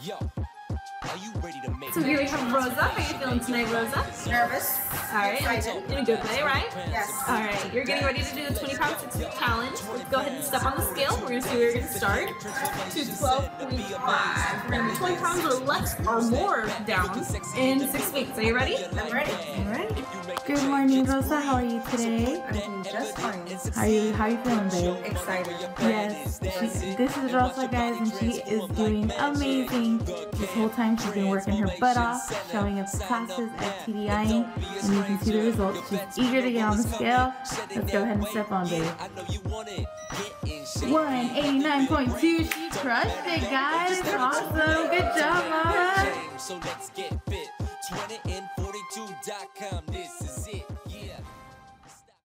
Yo, are you ready to make So here we have Rosa. How are you feeling tonight, Rosa? Nervous. All right, Excited. in a good way, right? Yes. All right, you're getting ready to do the 20 pound six week challenge. Let's go ahead and step on the scale. We're gonna see where you're gonna start. To 12.5. We're gonna be 20 pounds or less or more down in six weeks. Are you ready? I'm ready. All right. Good morning, Rosa. How are you today? I'm doing just fine. How are you? How you feeling, babe? Excited. Yes, she, this is Rosa, guys, and she is doing amazing. This whole time she's been working her butt off, showing up to classes at TDI, and you can see the results. She's eager to get on the scale. Let's go ahead and step on, babe. 189.2. She crushed it, guys. Awesome. Good job, mama. So let's get fit. 20 and 42.com. This is